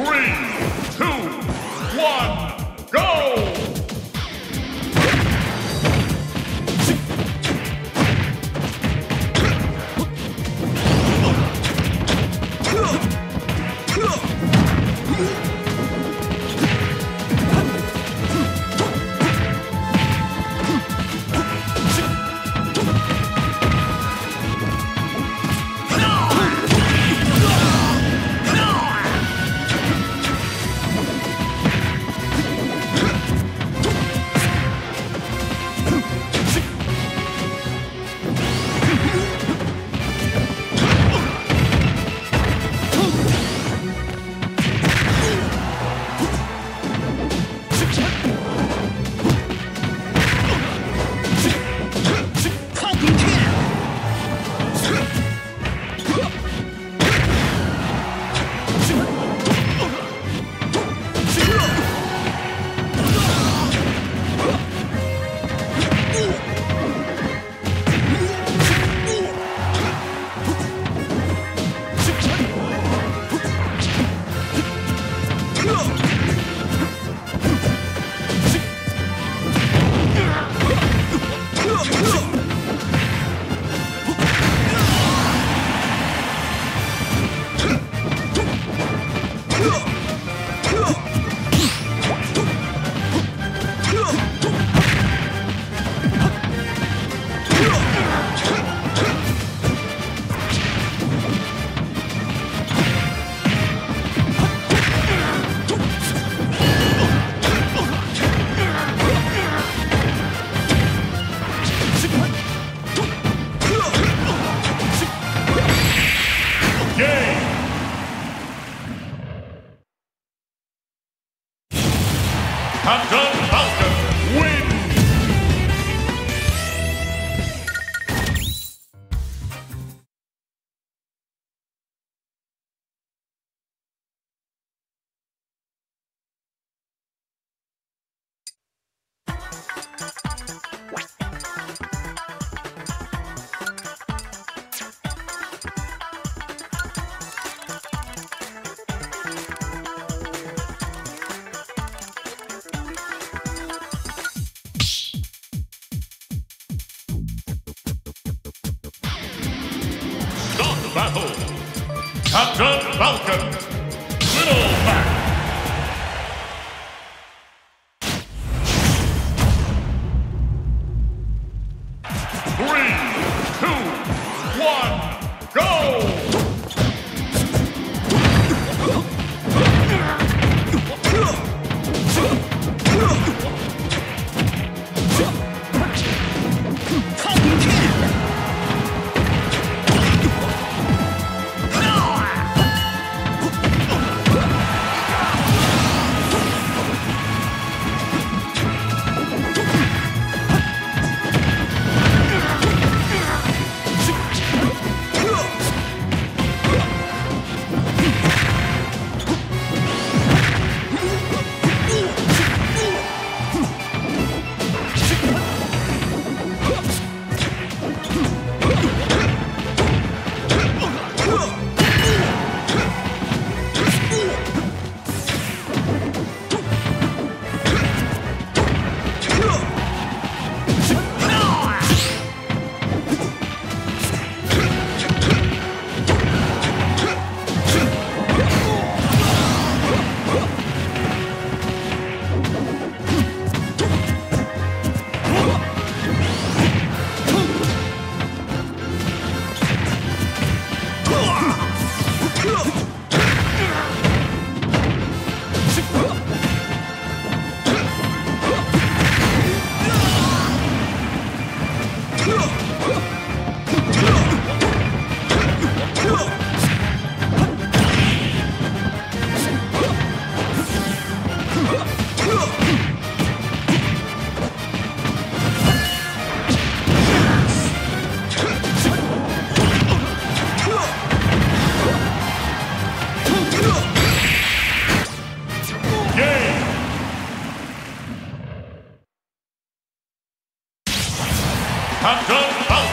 Three, two, one, どう? Captain Falcon wins! Battle! Captain Falcon! Little Mac! Three, two, one, 슛! Captain Falcon.